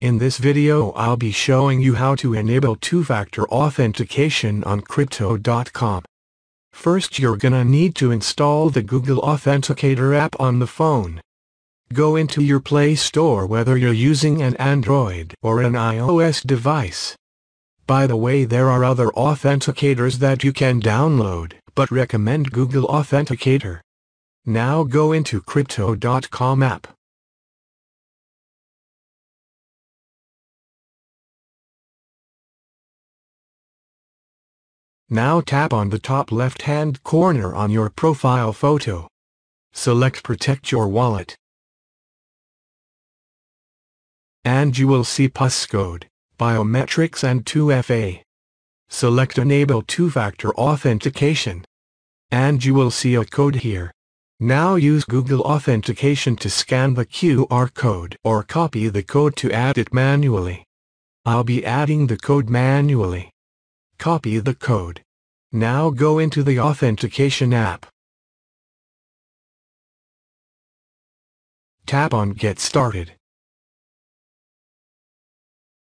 In this video I'll be showing you how to enable two-factor authentication on Crypto.com. First you're gonna need to install the Google Authenticator app on the phone. Go into your Play Store whether you're using an Android or an iOS device. By the way there are other authenticators that you can download, but recommend Google Authenticator. Now go into Crypto.com app. Now tap on the top left-hand corner on your profile photo. Select Protect Your Wallet. And you will see passcode, biometrics and 2FA. Select Enable Two-Factor Authentication. And you will see a code here. Now use Google Authentication to scan the QR code or copy the code to add it manually. I'll be adding the code manually. Copy the code. Now go into the Authentication app. Tap on Get Started.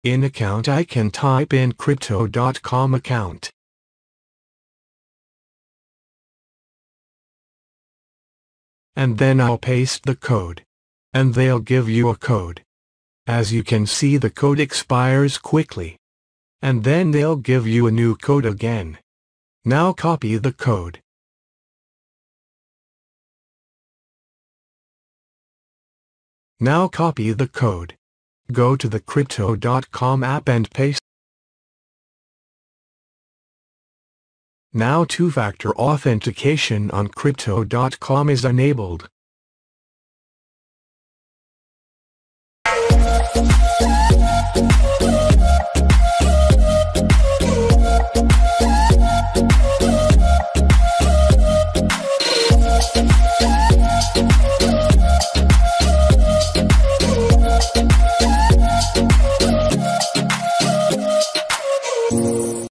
In account I can type in Crypto.com account. And then I'll paste the code. And they'll give you a code. As you can see the code expires quickly and then they'll give you a new code again. Now copy the code. Now copy the code. Go to the Crypto.com app and paste. Now two-factor authentication on Crypto.com is enabled.